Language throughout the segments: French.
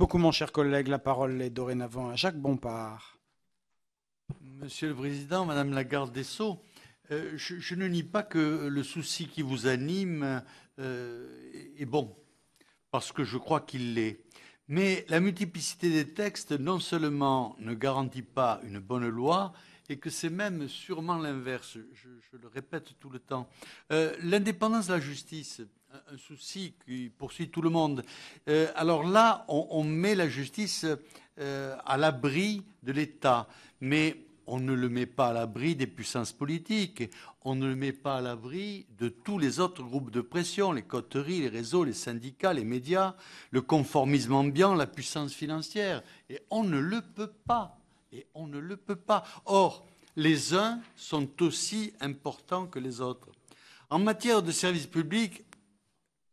beaucoup, mon cher collègue. La parole est dorénavant à Jacques Bompard. Monsieur le Président, Madame la garde des Sceaux, euh, je, ne nie pas que le souci qui vous anime euh, est bon, parce que je crois qu'il l'est. Mais la multiplicité des textes non seulement ne garantit pas une bonne loi, et que c'est même sûrement l'inverse. Je, le répète tout le temps. Euh, l'indépendance de la justice, un souci qui poursuit tout le monde. Euh, alors là, on, met la justice euh, à l'abri de l'État, mais on ne le met pas à l'abri des puissances politiques, on ne le met pas à l'abri de tous les autres groupes de pression, les coteries, les réseaux, les syndicats, les médias, le conformisme ambiant, la puissance financière. Et on ne le peut pas. Et on ne le peut pas. Or, les uns sont aussi importants que les autres. En matière de services publics,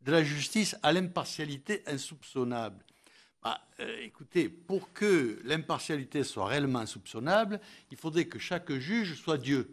de la justice à l'impartialité insoupçonnable. Bah, euh, écoutez, pour que l'impartialité soit réellement insoupçonnable, il faudrait que chaque juge soit Dieu,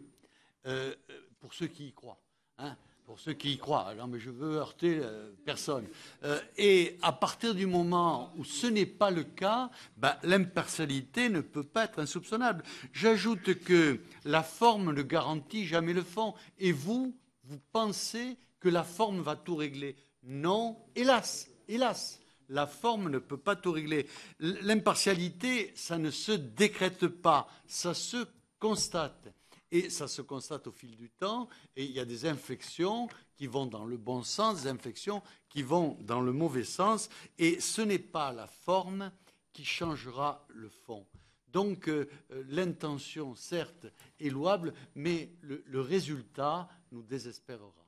euh, pour ceux qui y croient. Hein pour ceux qui y croient. Non, mais je veux heurter euh, personne. Euh, et à partir du moment où ce n'est pas le cas, ben, l'impartialité ne peut pas être insoupçonnable. J'ajoute que la forme ne garantit jamais le fond. Et vous, vous pensez que la forme va tout régler Non, hélas, hélas. La forme ne peut pas tout régler. L'impartialité, ça ne se décrète pas, ça se constate. Et ça se constate au fil du temps. Et il y a des inflexions qui vont dans le bon sens, des inflexions qui vont dans le mauvais sens. Et ce n'est pas la forme qui changera le fond. Donc euh, l'intention, certes, est louable, mais le résultat nous désespérera.